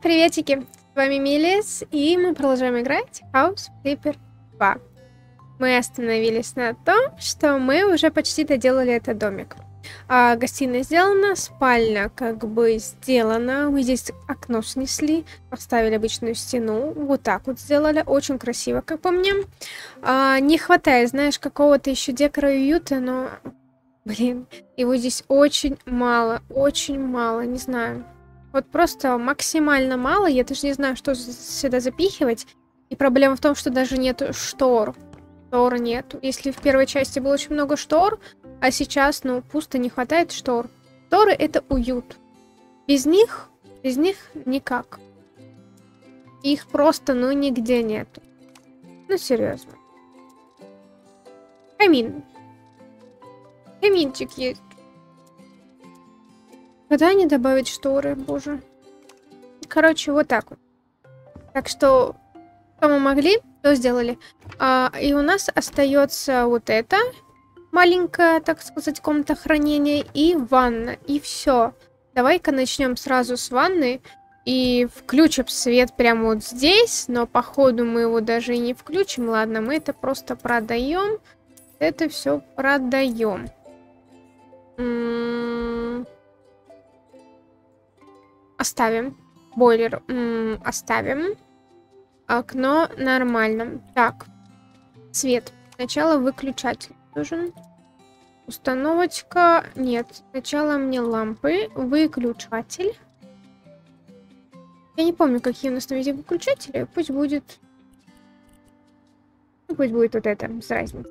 приветики! С вами Милис, и мы продолжаем играть House Flipper 2. Мы остановились на том, что мы уже почти доделали этот домик. А, гостиная сделана, спальня как бы сделана. Мы здесь окно снесли, поставили обычную стену. Вот так вот сделали. Очень красиво, как по мне. А, не хватает, знаешь, какого-то еще декора уюта, но... Блин, его здесь очень мало, очень мало, не знаю. Вот просто максимально мало. Я даже не знаю, что сюда запихивать. И проблема в том, что даже нету штор. Штор нету. Если в первой части было очень много штор, а сейчас, ну, пусто, не хватает штор. Шторы — это уют. Без них, без них никак. Их просто, ну, нигде нету. Ну, серьезно. Камин. Каминчик есть. Когда они добавят шторы, боже. Короче, вот так вот. Так что, что мы могли, то сделали. А, и у нас остается вот это маленькая, так сказать, комната хранения и ванна. И все. Давай-ка начнем сразу с ванны. И включим свет прямо вот здесь. Но походу мы его даже и не включим. Ладно, мы это просто продаем. Это все продаем. М -м -м Оставим. Бойлер оставим. Окно нормально. Так. Свет. Сначала выключатель нужен. Установочка. Нет. Сначала мне лампы. Выключатель. Я не помню, какие у нас там эти выключатели. Пусть будет... Ну, пусть будет вот это, с разницей.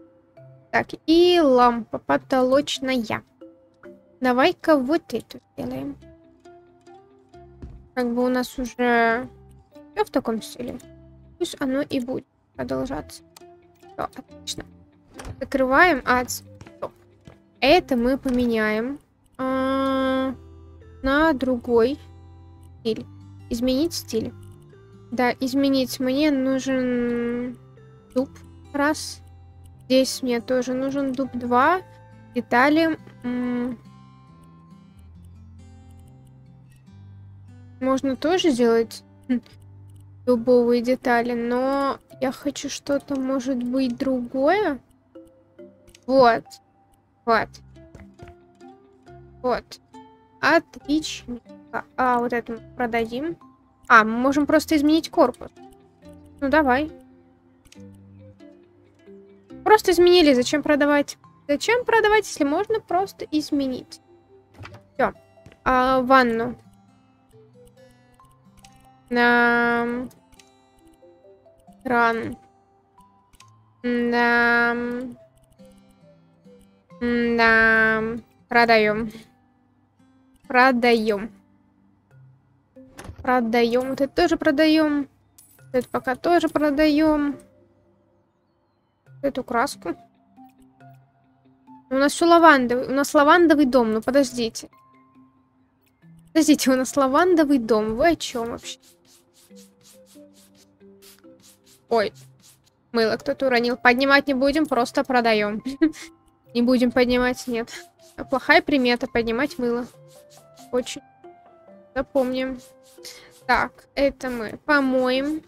Так, и лампа потолочная. Давай-ка вот эту сделаем. Как бы у нас уже все в таком стиле. Пусть оно и будет продолжаться. Все, отлично. Закрываем. А, стоп. Это мы поменяем а, на другой стиль. Изменить стиль. Да, изменить. Мне нужен дуб. Раз. Здесь мне тоже нужен дуб. Два. Детали. Можно тоже сделать дубовые детали, но я хочу что-то, может быть, другое. Вот. Вот. Вот. Отлично. А вот это мы продадим. А, мы можем просто изменить корпус. Ну, давай. Просто изменили. Зачем продавать? Зачем продавать, если можно просто изменить? Все. А, ванну. Да. Ран. Да. Да. Продаем. Продаем. Продаем. Вот это тоже продаем. Это пока тоже продаем. Эту краску. У нас все лавандовый. У нас лавандовый дом. Ну подождите. Подождите, у нас лавандовый дом. Вы о чем вообще? Ой, мыло кто-то уронил. Поднимать не будем, просто продаем. Не будем поднимать, нет. Плохая примета, поднимать мыло. Очень. Запомним. Так, это мы помоем.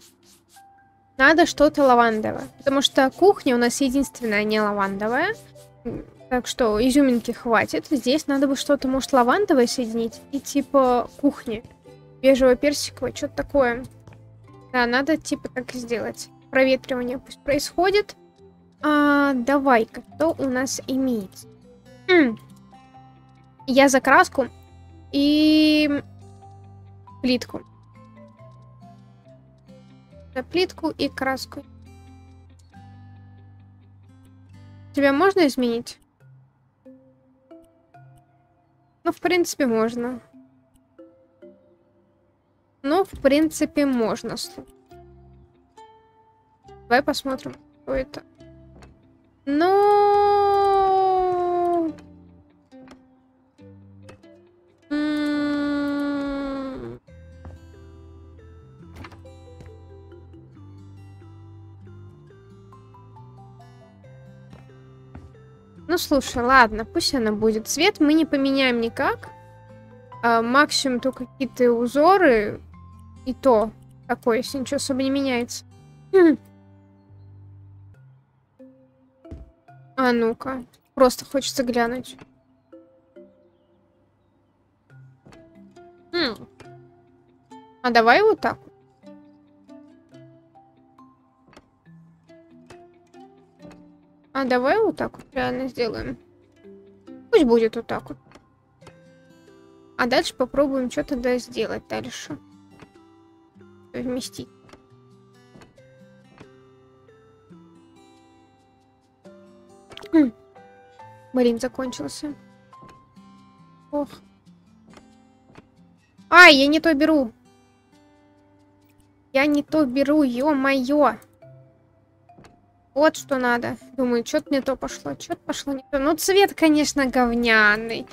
Надо что-то лавандовое. Потому что кухня у нас единственная не лавандовая. Так что изюминки хватит. Здесь надо бы что-то, может, лавандовое соединить. И типа кухни. Бежево-персиковое, что-то такое. Да, надо типа так сделать. Проветривание пусть происходит. А, Давай-ка, что у нас имеется? М Я за краску и плитку. За плитку и краску. Тебя можно изменить? Ну, в принципе, можно. Ну, в принципе, можно. Давай посмотрим, что это. Ну... Ну, слушай, ладно, пусть она будет. Цвет мы не поменяем никак. А, максимум только какие-то узоры И то такое, если ничего особо не меняется. А ну-ка. Просто хочется глянуть. Хм. А давай вот так. А давай вот так вот реально сделаем. Пусть будет вот так вот. А дальше попробуем что тогда сделать дальше. Вместить. Блин, закончился. Ох. Ай, я не то беру. Я не то беру, ё-моё. Вот что надо. Думаю, что-то не то пошло, что-то пошло не то. Ну, цвет, конечно, говняный.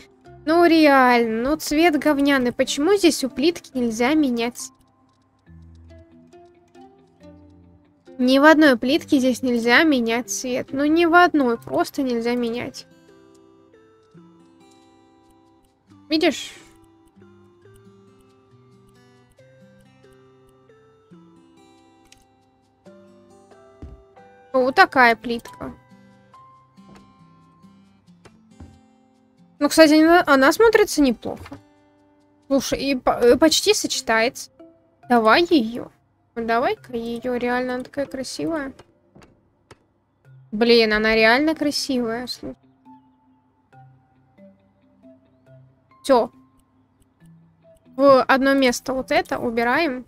Ну, реально, ну, цвет говняный. Почему здесь у плитки нельзя менять? Ни в одной плитке здесь нельзя менять цвет. Ну, ни в одной, просто нельзя менять. Видишь? Вот такая плитка. Ну, кстати, она, смотрится неплохо. Слушай, и, и почти сочетается. Давай ее. Давай-ка ее, реально она такая красивая. Блин, она реально красивая. Все. В одно место вот это убираем.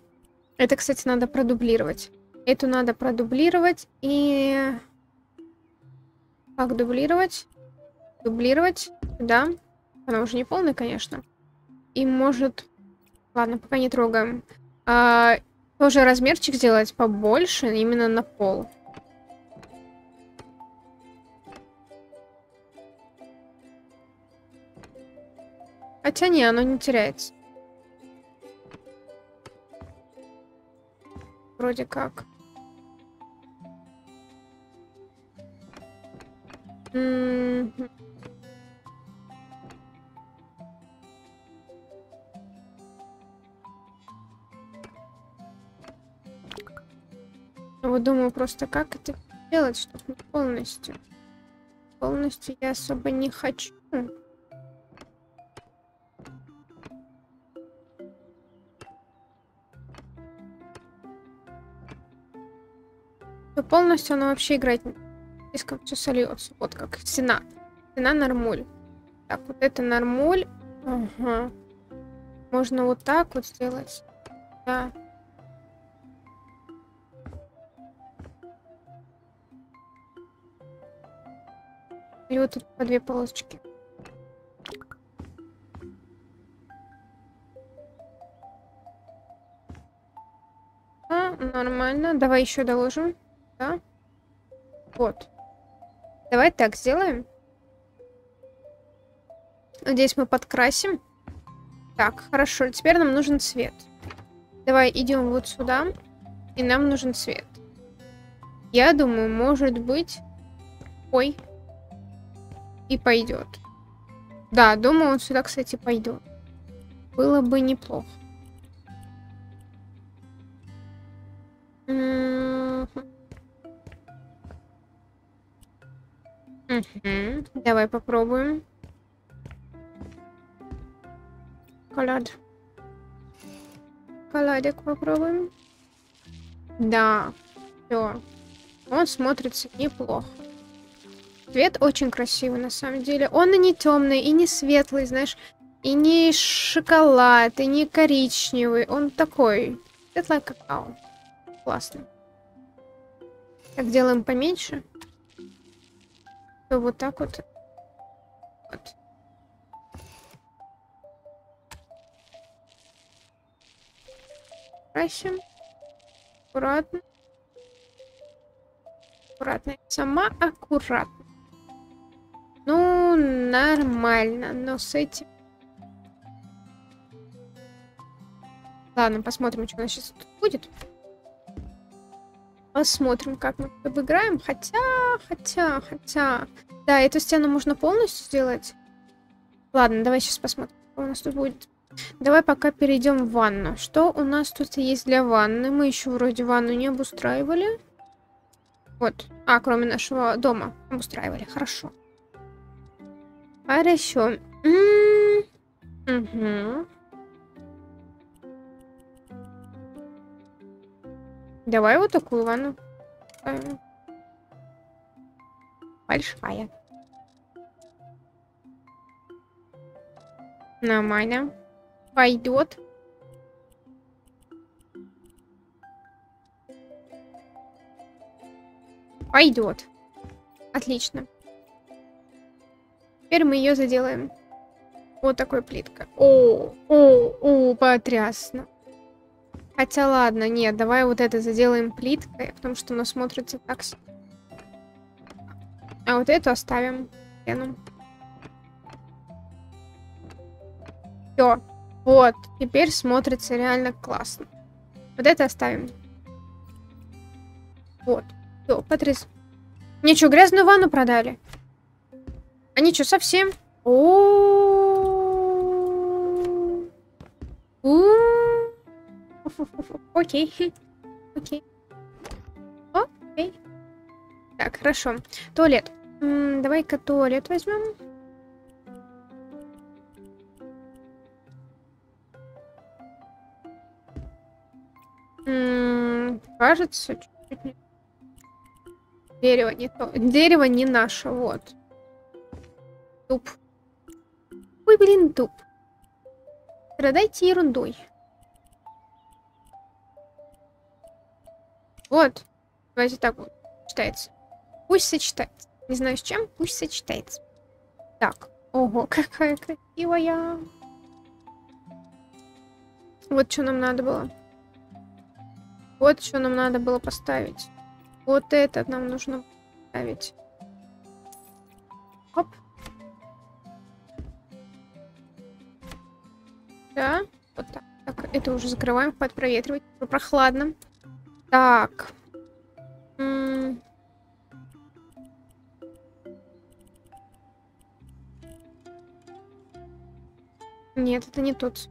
Это, кстати, надо продублировать. Эту надо продублировать и... Как дублировать? Дублировать. Да. Она уже не полная, конечно. И может... Ладно, пока не трогаем. А, тоже размерчик сделать побольше, именно на пол. Хотя не, оно не теряется. Вроде как. М Вот думаю просто, как это делать, чтобы полностью. Полностью я особо не хочу. То полностью она вообще играть слишком все сольется. Вот как стена. Стена нормуль. Так, вот это нормуль. Ага. Можно вот так вот сделать. Да. И вот тут по две полосочки. А, нормально. Давай еще доложим. Да. Вот. Давай так сделаем. Здесь мы подкрасим. Так, хорошо. Теперь нам нужен цвет. Давай идем вот сюда. И нам нужен цвет. Я думаю, может быть... Ой, и пойдет. Да, думаю, он сюда, кстати, пойдет. Было бы неплохо. Угу. Давай попробуем. Коллад. Колладик попробуем. Да, все. Он смотрится неплохо. Цвет очень красивый, на самом деле. Он и не темный, и не светлый, знаешь, и не шоколад, и не коричневый. Он такой, светлое какао. Классно. Так, делаем поменьше. То вот так вот. Вот. Красим. Аккуратно. Аккуратно. Сама аккуратно. Ну, нормально, но с этим... Ладно, посмотрим, что у нас сейчас тут будет. Посмотрим, как мы обыграем. Хотя, хотя, хотя... Да, эту стену можно полностью сделать. Ладно, давай сейчас посмотрим, что у нас тут будет. Давай пока перейдем в ванну. Что у нас тут есть для ванны? Мы еще вроде ванну не обустраивали. Вот. А, кроме нашего дома обустраивали. Хорошо. Хорошо. Угу. Давай вот такую ванну. Большая. Нормально. Пойдет. Пойдет. Отлично. Теперь мы ее заделаем. Вот такой плитка. О, о, о, потрясно. Хотя ладно, нет, давай вот это заделаем плиткой, потому что она смотрится так. А вот эту оставим стену. Все. Вот. Теперь смотрится реально классно. Вот это оставим. Вот. Все, потряс. Мне что, грязную ванну продали? Они что, совсем? О, Окей. Окей. Окей. Так, хорошо. Туалет. Давай-ка туалет возьмем. кажется, чуть-чуть не... Дерево не то. Дерево не наше, вот. Дуб. Ой, блин, дуб. Страдайте ерундой. Вот. Давайте так вот. Читается. Пусть сочетается. Не знаю с чем, пусть сочетается. Так. Ого, какая красивая. Вот что нам надо было. Вот что нам надо было поставить. Вот этот нам нужно поставить. Да, вот так. Так, это уже закрываем, хватит проветривать. Прохладно. Так. Нет, это не тот.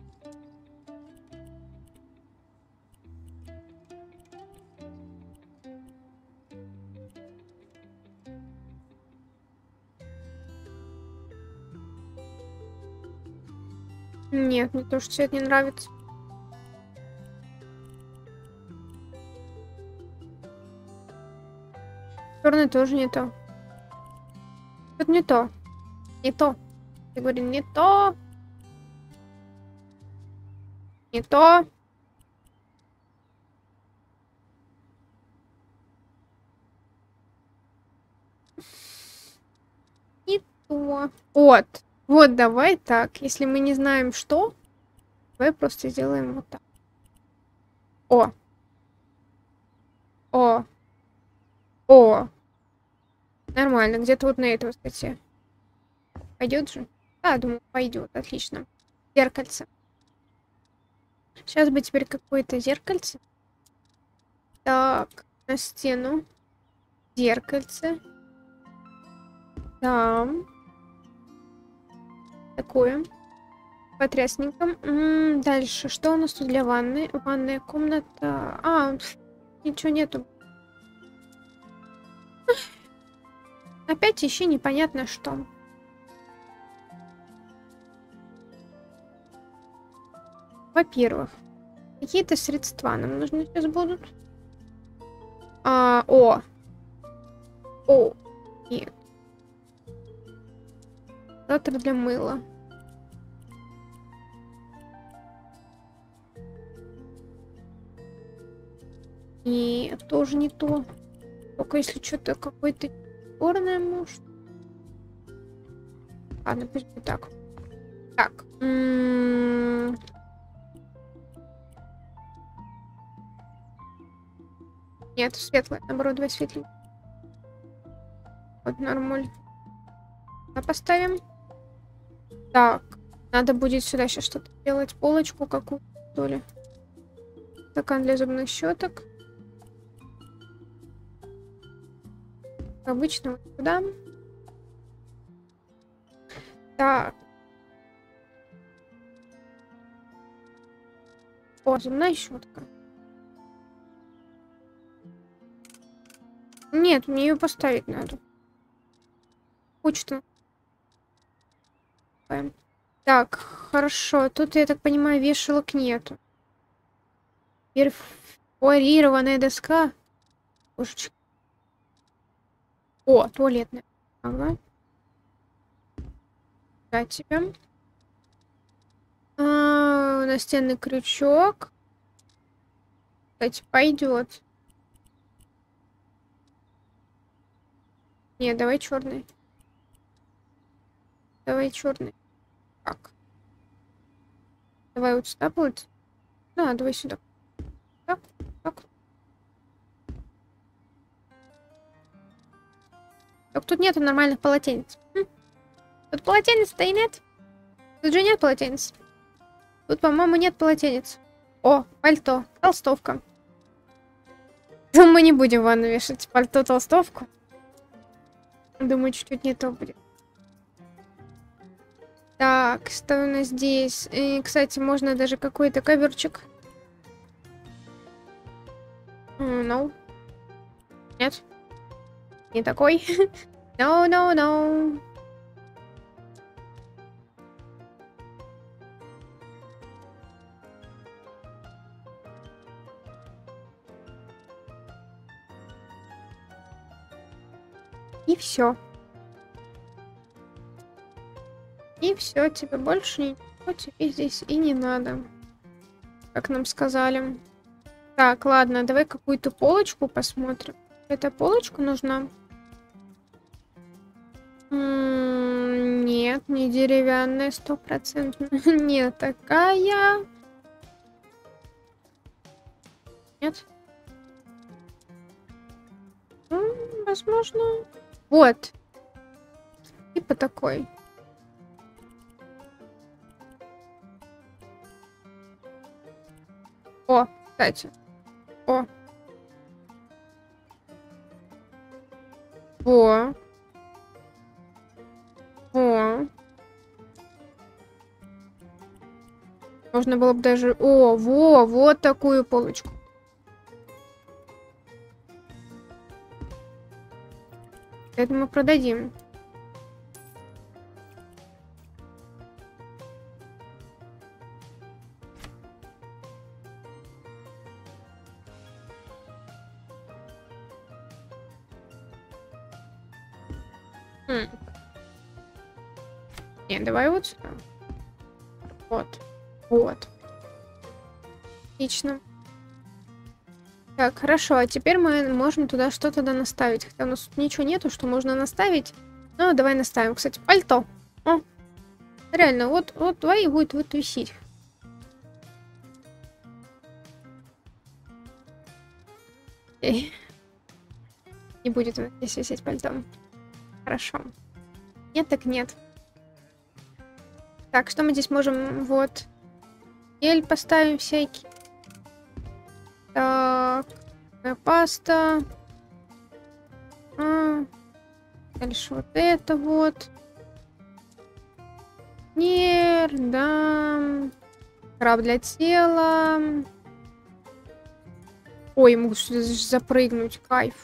Нет, мне тоже цвет не нравится. Черный тоже не то. Это не то. Не то. Я говорю, не то. Не то. Не то. Вот. Вот, давай так. Если мы не знаем, что, давай просто сделаем вот так. О. О. О. Нормально. Где-то вот на этого, кстати. Пойдет же? Да, думаю, пойдет. Отлично. Зеркальце. Сейчас бы теперь какое-то зеркальце. Так, на стену. Зеркальце. Там такое. Потрясненько. М -м, дальше. Что у нас тут для ванны? Ванная комната. А, ничего нету. Опять ищи непонятно что. Во-первых, какие-то средства нам нужны сейчас будут. А, о. О. Нет. Дозатор для мыла. И тоже не то. Только если что-то какое-то черное может. Ладно, пусть будет так. Так. М -м Нет, светлое. Наоборот, давай светленькое. Вот нормально. А поставим. Так. Надо будет сюда сейчас что-то делать. Полочку какую-то, ли. Стакан для зубных щеток. Обычно вот сюда. Так. О, зубная щетка. Нет, мне ее поставить надо. Почту. Так, хорошо. Тут, я так понимаю, вешалок нету. Перфорированная доска. Божечки. О, туалетная. Ага. Да, тебя. А, настенный крючок. Кстати, пойдет. Не, давай черный. Давай черный. Так. Давай вот сюда будет. Да, давай сюда. Так тут нету нормальных полотенец. Хм. Тут полотенец-то и нет. Тут же нет полотенец. Тут, по-моему, нет полотенец. О, пальто, толстовка. Мы не будем ванну вешать пальто, толстовку. Думаю, чуть-чуть не то будет. Так, что у нас здесь? И, кстати, можно даже какой-то коверчик. No. Нет. Не такой. No, no, no. И все. И все, тебе больше ничего тебе здесь и не надо. Как нам сказали. Так, ладно, давай какую-то полочку посмотрим. Эта полочка нужна? Не деревянная, стопроцентно. не такая. Нет. М возможно. Вот. Типа такой. О, кстати. Можно было бы даже... О, во, вот такую полочку. Это мы продадим. Хм. Не, давай вот сюда. Вот. Вот. Отлично. Так, хорошо, а теперь мы можем туда что-то наставить. Хотя у нас тут ничего нету, что можно наставить. Ну, давай наставим. Кстати, пальто. О, реально, вот, вот давай и будет вот висеть. Эй. Не будет у нас здесь висеть пальто. Хорошо. Нет, так нет. Так, что мы здесь можем? Вот. Ель поставим всякий. Так. Паста. А. Дальше вот это вот. Нер, да. Краб для тела. Ой, могу сюда запрыгнуть. Кайф.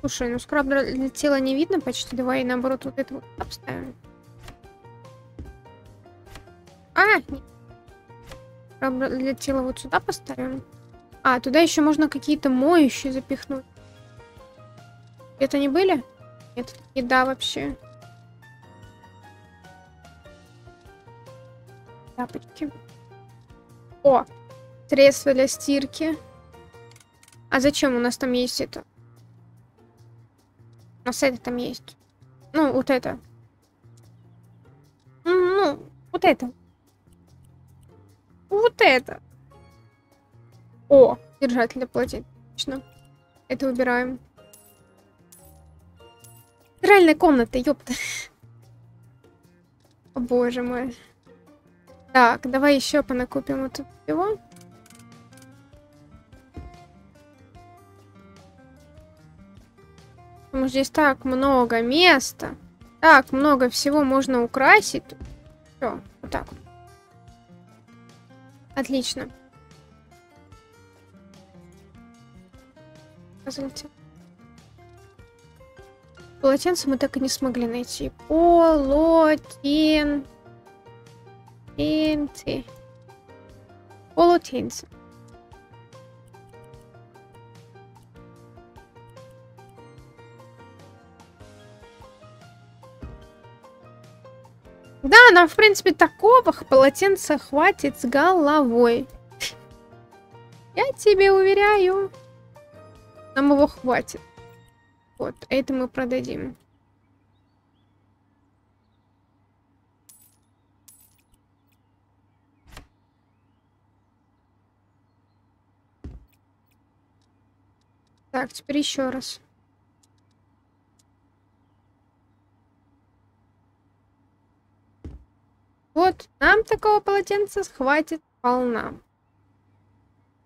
Слушай, ну скраб для тела не видно почти. Давай наоборот вот это вот обставим. А, нет. Для тела вот сюда поставим. А, туда еще можно какие-то моющие запихнуть. Это не были? Нет, еда вообще. Тапочки. О, средства для стирки. А зачем у нас там есть это? У нас это там есть. Ну, вот это. Ну, вот это. Вот это. О, держатель для платить. Отлично. Это убираем. Стиральная комната, ёпта. О боже мой. Так, давай еще понакупим вот его. Потому что здесь так много места. Так много всего можно украсить. Все, вот так вот. Отлично. Позвольте. Полотенце мы так и не смогли найти. Полотен... Полотенце. Полотенце. Да, нам, в принципе, такого полотенца хватит с головой. Я тебе уверяю. Нам его хватит. Вот, это мы продадим. Так, теперь еще раз. Вот, нам такого полотенца хватит полна.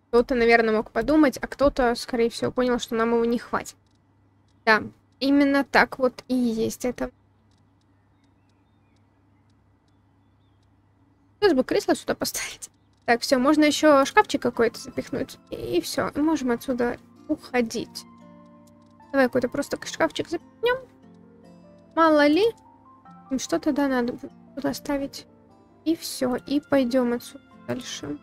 Кто-то, наверное, мог подумать, а кто-то, скорее всего, понял, что нам его не хватит. Да, именно так вот и есть это. Сейчас бы кресло сюда поставить. Так, все, можно еще шкафчик какой-то запихнуть. И все, можем отсюда уходить. Давай какой-то просто шкафчик запихнем. Мало ли. Что тогда надо туда ставить? И все, и пойдем отсюда дальше.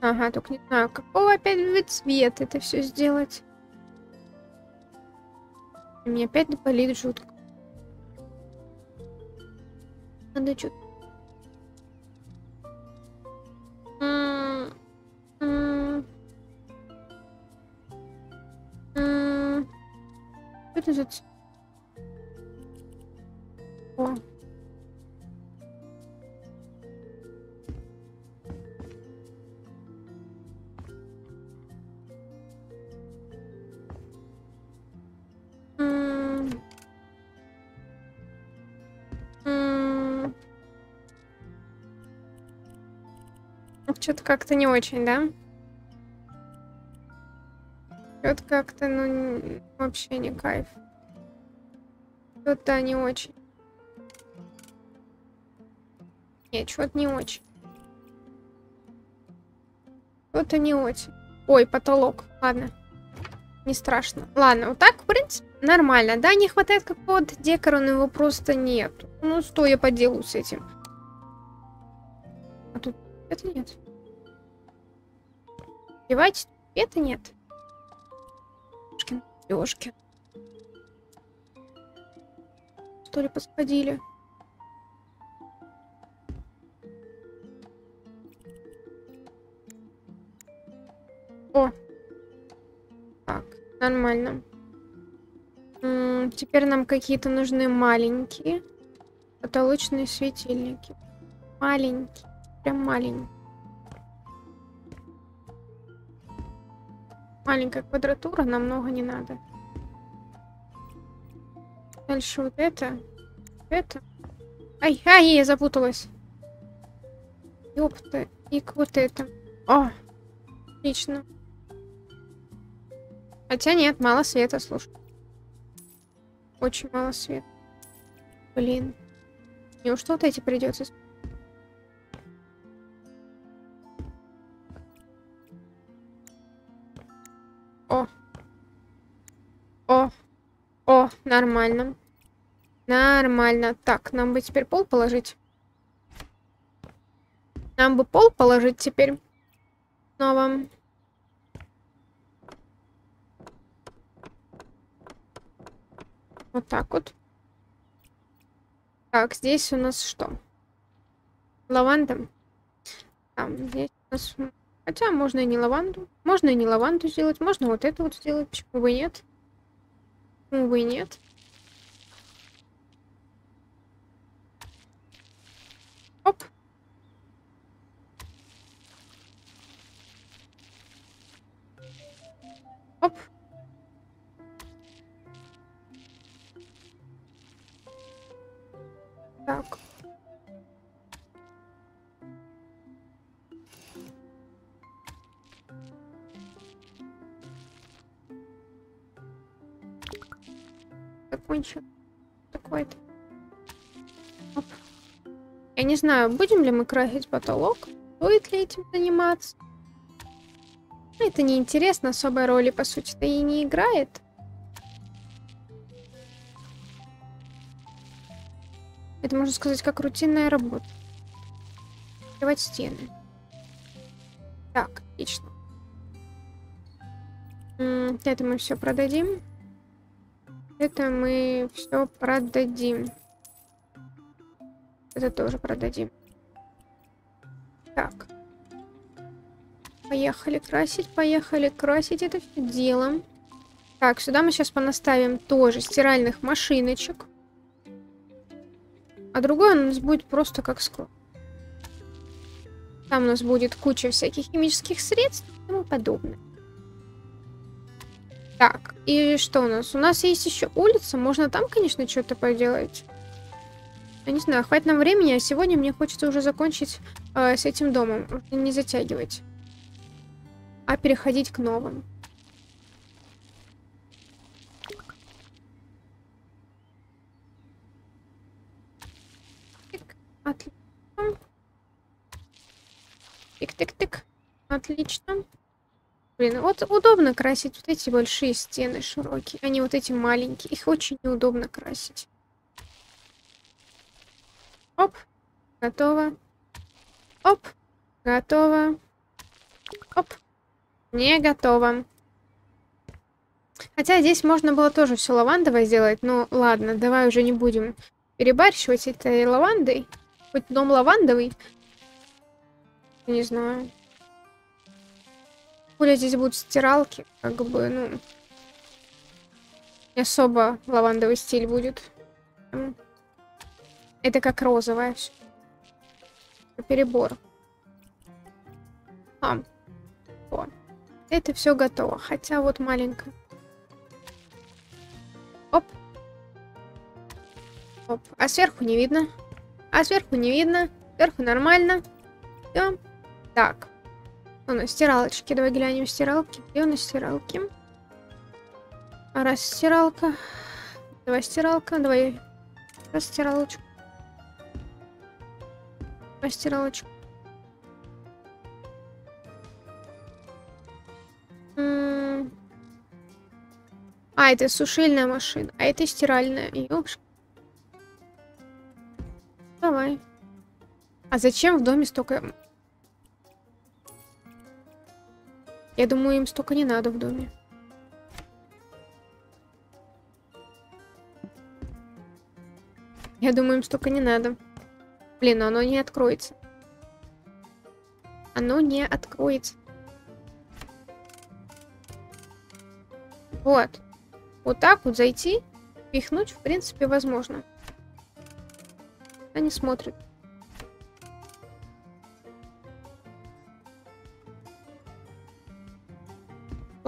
Ага, только не знаю, какого опять вид цвет это все сделать. Мне опять болит жутко. Надо что-то... Что это за... О. Что-то как-то не очень, да? Что-то как-то, ну, вообще не кайф. Что-то не очень. Нет, что-то не очень. Что-то не очень. Ой, потолок. Ладно. Не страшно. Ладно, вот так, в принципе, нормально. Да, не хватает какого-то декора, но его просто нет. Ну, что я поделаю с этим? А тут это нет. Девать это нет. Ёшкин, ёшкин. Что ли посходили? О! Так, нормально. М -м, теперь нам какие-то нужны маленькие потолочные светильники. Маленькие. Прям маленькие. Маленькая квадратура, нам много не надо. Дальше вот это. Это. Ай, ай, я запуталась. Ёпта. И вот это. О! Отлично. Хотя нет, мало света, слушай. Очень мало света. Блин. Неужто вот эти придется О. нормально. Нормально. Так, нам бы теперь пол положить. Нам бы пол положить теперь. Снова. Вот так вот. Так, здесь у нас что? Лаванда. Там, здесь у нас Хотя можно и не лаванду. Можно и не лаванду сделать. Можно вот это вот сделать. Почему бы нет? И нет? Оп. Оп. Так. Закончил. Такой-то. Я не знаю, будем ли мы красить потолок, стоит ли этим заниматься. Это неинтересно, особой роли, по сути-то, и не играет. Это, можно сказать, как рутинная работа. Открывать стены. Так, отлично. Это мы все продадим. Это мы все продадим. Это тоже продадим. Так. Поехали красить, поехали красить это все делом. Так, сюда мы сейчас понаставим тоже стиральных машиночек. А другой у нас будет просто как склад. Там у нас будет куча всяких химических средств и тому подобное. Так, и что у нас? У нас есть еще улица, можно там, конечно, что-то поделать. Я не знаю, хватит нам времени, а сегодня мне хочется уже закончить э, с этим домом. Не затягивать. А переходить к новым. Отлично. Тик-тик-тик. Отлично. Блин, вот удобно красить вот эти большие стены широкие, а не вот эти маленькие. Их очень неудобно красить. Оп. Готово. Оп. Готово. Оп. Не готово. Хотя здесь можно было тоже все лавандовое сделать. Ну ладно, давай уже не будем перебарщивать этой лавандой. Хоть дом лавандовый. Не знаю. Хуля здесь будут стиралки, как бы, ну... Не особо лавандовый стиль будет. Это как розовая. Перебор. А. О. Это все готово. Хотя вот маленькая. Оп. Оп. А сверху не видно. А сверху не видно. Сверху нормально. Все. Так. У нас стиралочки. Давай глянем стиралки. Где у нас стиралки? Раз стиралка. Давай стиралка. Давай. Раз стиралочку. Давай стиралочку. А, это сушильная машина. А это стиральная. Ёпш. Давай. А зачем в доме столько... Я думаю, им столько не надо в доме. Я думаю, им столько не надо. Блин, оно не откроется. Оно не откроется. Вот. Вот так вот зайти, пихнуть, в принципе, возможно. Они смотрят.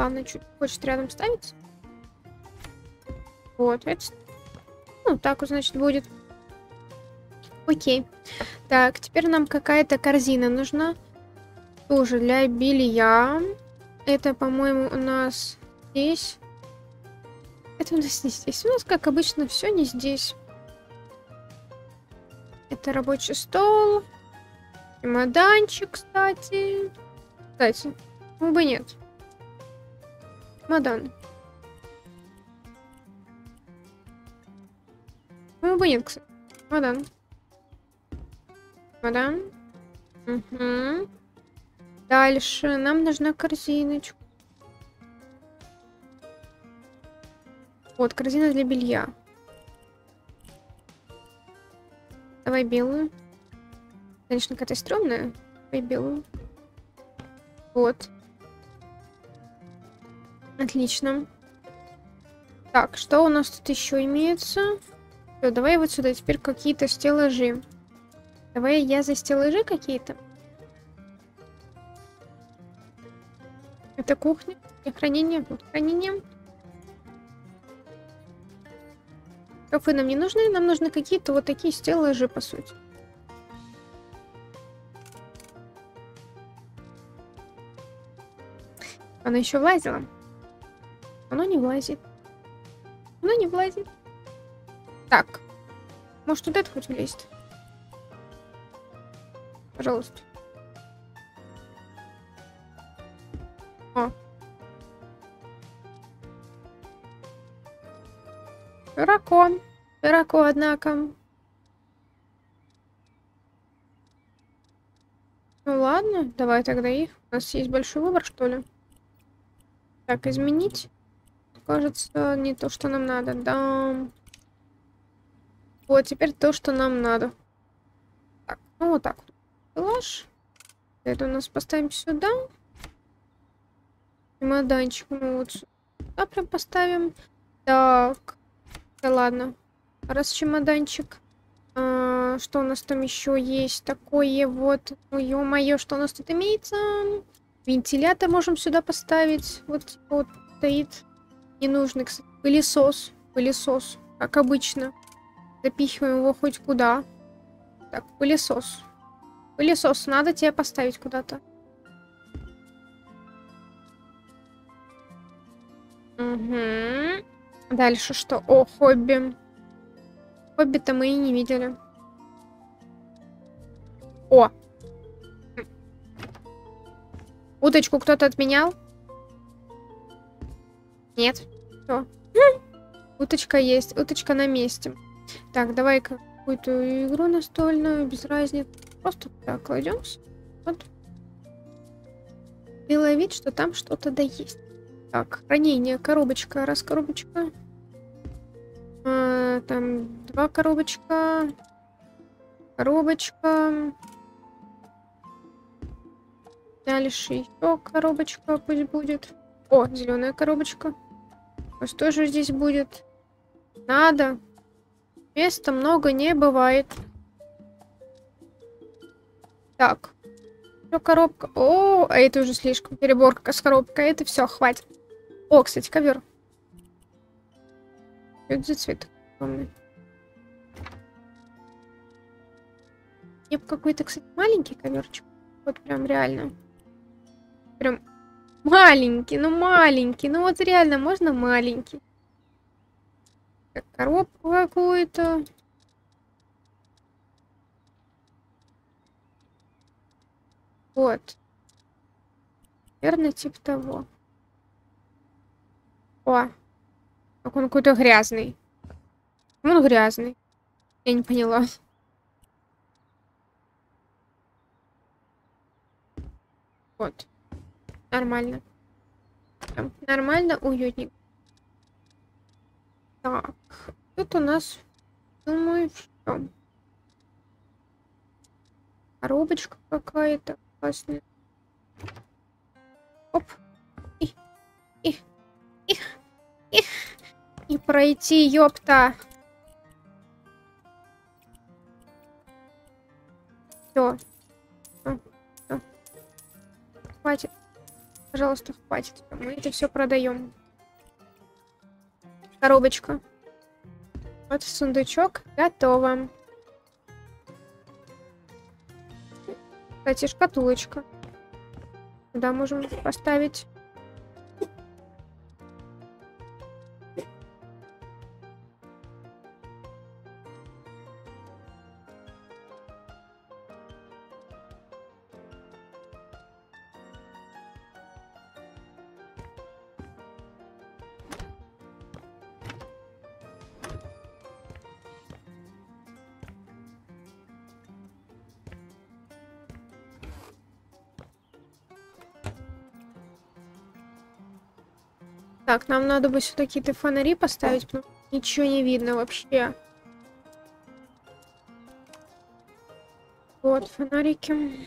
Главное, чуть хочет рядом ставиться. Вот, это... Ну, так вот, значит, будет. Окей. Так, теперь нам какая-то корзина нужна. Тоже для белья. Это, по-моему, у нас здесь. Это у нас не здесь. У нас, как обычно, все не здесь. Это рабочий стол. Чемоданчик, кстати. Кстати, ну бы нет. Чемодан. Ну бы нет, кстати. Чемодан. Чемодан. Угу. Дальше нам нужна корзиночка. Вот, корзина для белья. Давай белую. Конечно, какая-то стрёмная. Давай белую. Вот. Отлично. Так, что у нас тут еще имеется? Всё, давай вот сюда теперь какие-то стеллажи. Давай я за стеллажи какие-то. Это кухня. И хранение. Вот хранение. Шкафы нам не нужны, нам нужны какие-то вот такие стеллажи, по сути. Она еще влазила. Оно не влазит. Оно не влазит. Так. Может, вот это хоть влезет? пожалуйста. О. Широко. Широко, однако. Ну ладно, давай тогда их. У нас есть большой выбор, что ли? Так, изменить. Кажется, не то, что нам надо. Да. Вот, теперь то, что нам надо. Так, ну вот так. Лаш. Это у нас поставим сюда. Чемоданчик мы вот сюда прям поставим. Так. Да ладно. Раз чемоданчик. А, что у нас там еще есть? Такое вот. Ну, ё-моё, что у нас тут имеется? Вентилятор можем сюда поставить. Вот, вот стоит. Ненужный. Пылесос. Пылесос. Как обычно. Запихиваем его хоть куда. Так, пылесос. Пылесос, надо тебе поставить куда-то. Угу. Дальше что? О, хобби. Хобби-то мы и не видели. О! Уточку кто-то отменял? Нет. Все. Уточка есть. Уточка на месте. Так, давай какую-то игру настольную, без разницы. Просто так кладем. Вот. Делая вид, что там что-то да есть. Так, хранение, коробочка, раз коробочка. А, там два коробочка. Коробочка. Дальше еще коробочка пусть будет. О, зеленая коробочка. Пусть тоже здесь будет. Надо. Места много не бывает. Так. Все, коробка. О, а это уже слишком. Переборка с коробкой. Это все, хватит. О, кстати, ковер. Что это за цвет? Помню. Мне какой-то, кстати, маленький коверчик. Вот прям реально. Прям маленький, ну маленький. Ну вот реально, можно маленький. Так, коробку какую-то. Вот. Наверное, типа того. О. Как он какой-то грязный. Он грязный. Я не поняла. Вот. Нормально. Нормально, уютненько. Так. Тут у нас, думаю, что? Коробочка какая-то классная. Оп. И, и, и, и, и пройти, ёпта. Все. Хватит. Пожалуйста, хватит. Мы это все продаем. Коробочка. Вот сундучок. Готово. Кстати, шкатулочка. Куда можем поставить? Так, нам надо бы сюда какие-то фонари поставить, но ничего не видно вообще. Вот, фонарики.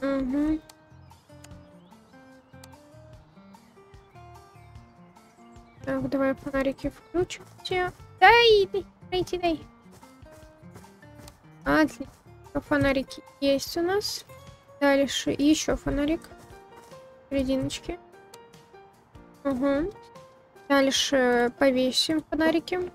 Угу. Давай фонарики включим. Все. Дай, дай, дайте, дай. Отлично. Фонарики есть у нас. Дальше еще фонарик. Серединочки. Угу. Дальше повесим фонарики.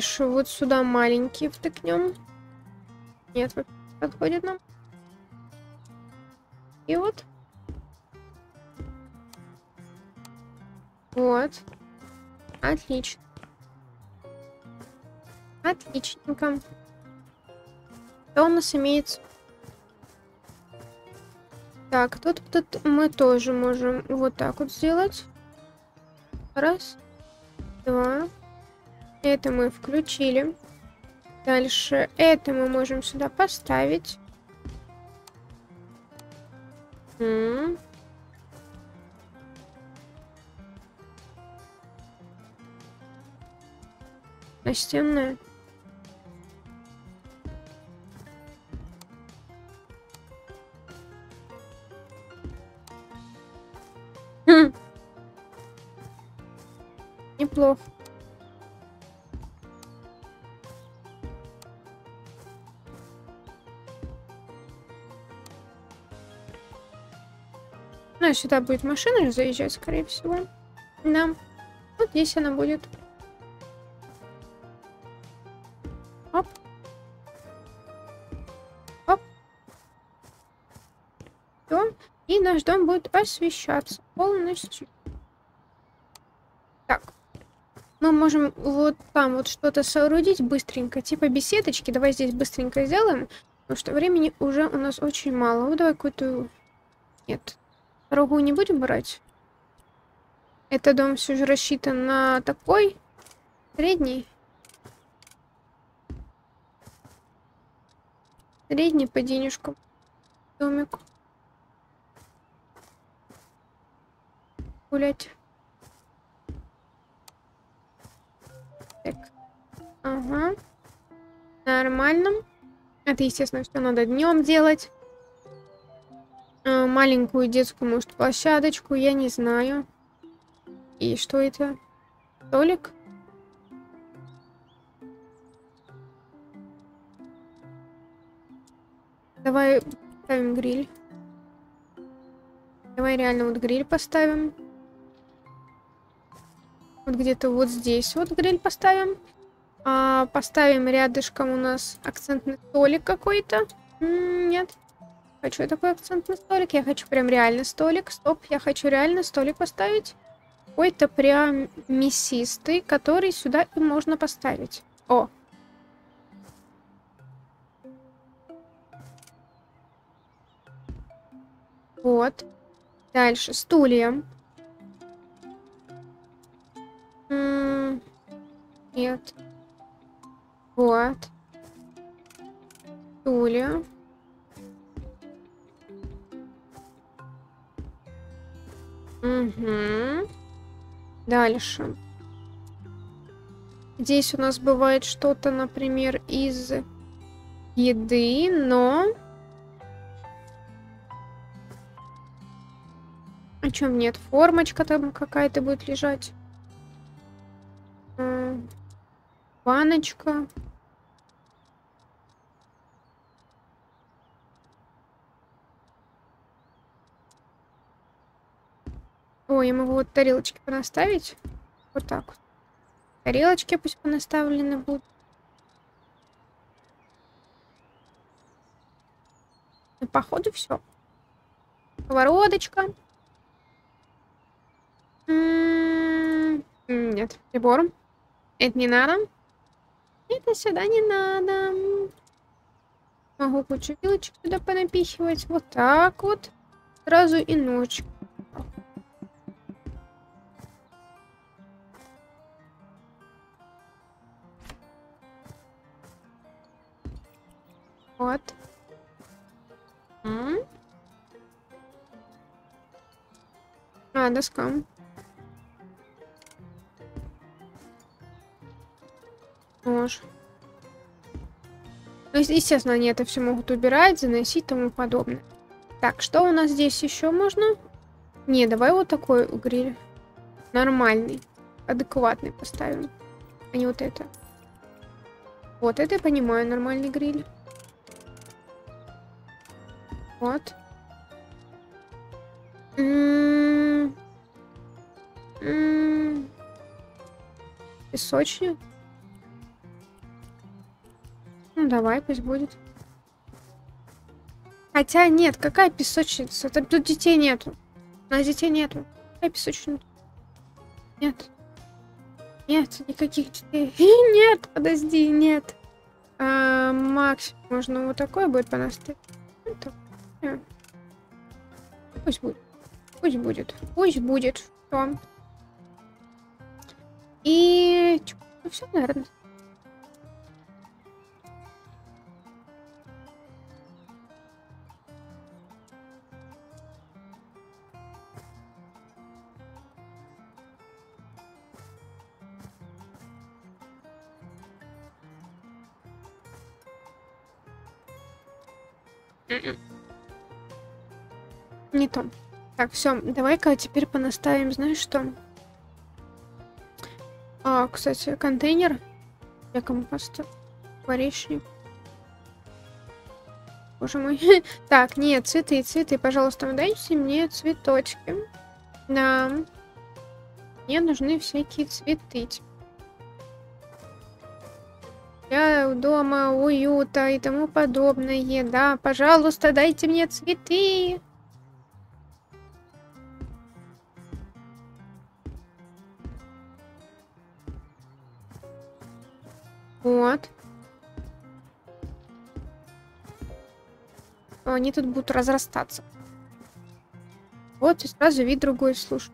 Дальше вот сюда маленький втыкнем. Нет, подходит нам. И вот. Вот. Отлично. Отличненько. Что у нас имеется? Так, тут, тут мы тоже можем вот так вот сделать. Раз. Два. Это мы включили. Дальше это мы можем сюда поставить. М -м. Настенная. Ну, сюда будет машина заезжать, скорее всего. Да. Вот здесь она будет. Оп. Оп. Все. И наш дом будет освещаться полностью. Так. Мы можем вот там вот что-то соорудить быстренько. Типа беседочки. Давай здесь быстренько сделаем. Потому что времени уже у нас очень мало. Вот давай какую-то... Нет. Дорогу не будем брать. Это дом все же рассчитан на такой средний. Средний по денежкам домик. гулять. Так. Ага. Нормально. Это, естественно, что надо днем делать. А, маленькую детскую, может, площадочку, я не знаю. И что это? Столик? Давай ставим гриль. Давай реально вот гриль поставим. Вот где-то вот здесь вот гриль поставим. А, поставим рядышком у нас акцентный столик какой-то. Нет. Хочу такой акцентный столик. Я хочу прям реально столик. Стоп, я хочу реально столик поставить. Какой-то прям мясистый, который сюда и можно поставить. О. Вот. Дальше стулья. Нет. Вот. Стулья. Угу. Дальше. Здесь у нас бывает что-то, например, из еды, но... О чем нет? Формочка там какая-то будет лежать. Баночка. Я могу вот тарелочки понаставить. Вот так вот. Тарелочки пусть понаставлены будут. Ну, походу, все. Сковородочка. М-м-м. Нет, прибор. Это не надо. Это сюда не надо. Могу кучу вилочек сюда понапихивать. Вот так вот. Сразу и ночь. Вот. А, доска. Можешь. Ну, естественно, они это все могут убирать, заносить и тому подобное. Так, что у нас здесь еще можно? Не, давай вот такой гриль. Нормальный. Адекватный поставим. А не вот это. Вот это я понимаю, нормальный гриль. Вот. М, м. Песочник. Ну, давай, пусть будет. Хотя нет, какая песочница? Там тут детей нету. У нас детей нету. Какая песочница? Нет. Нет, никаких детей. Нет, подожди, нет. А, Макс, можно вот такой будет понаставить. Пусть будет. Пусть будет. Пусть будет. Что? И... Ну, все, наверное. Не то. Так, все, давай-ка теперь понаставим, знаешь что? А, кстати, контейнер. Я компост. Коричневый. Боже мой. так, нет, цветы, цветы, пожалуйста, дайте мне цветочки. Да. Мне нужны всякие цветы. Для дома, уюта и тому подобное. Да, пожалуйста, дайте мне цветы. Вот. Они тут будут разрастаться. Вот, и сразу вид другой, слушай.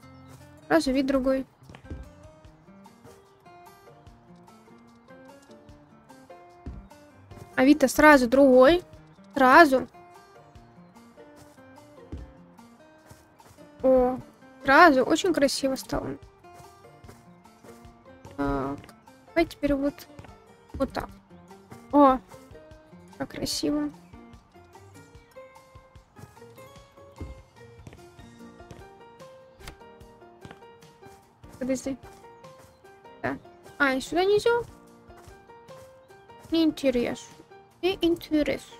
Сразу вид другой. А вид-то сразу другой. Сразу. О, сразу. Очень красиво стало. Так. Давай теперь вот вот так. О, как красиво. Подожди. Да. А, и сюда нельзя? Не интересно. Не интересно.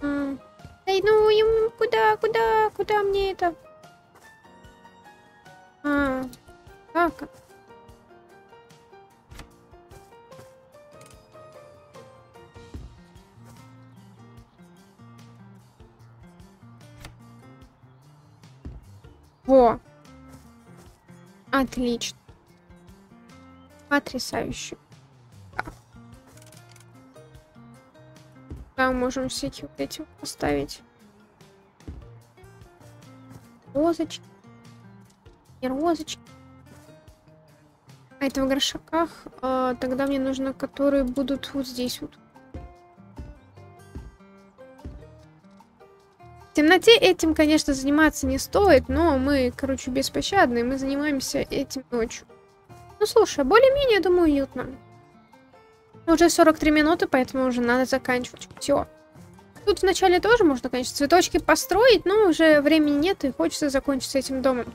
А. Эй, ну ему куда, куда, куда мне это? А, как? Во. Отлично. Потрясающе. Да, можем всякие вот эти поставить. Розочки. И розочки. А это в горшаках. А, тогда мне нужно, которые будут вот здесь вот. Темноте этим, конечно, заниматься не стоит, но мы, короче, беспощадные, мы занимаемся этим ночью. Ну, слушай, более-менее, думаю, уютно. Уже 43 минуты, поэтому уже надо заканчивать. Все. Тут вначале тоже можно, конечно, цветочки построить, но уже времени нет и хочется закончить с этим домом.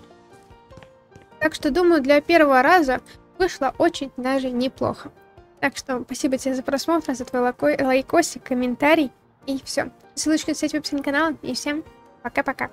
Так что, думаю, для первого раза вышло очень даже неплохо. Так что спасибо тебе за просмотр, за твой лайкосик, комментарий и все. Ссылочка, кстати, в описании канала. И всем пока-пока.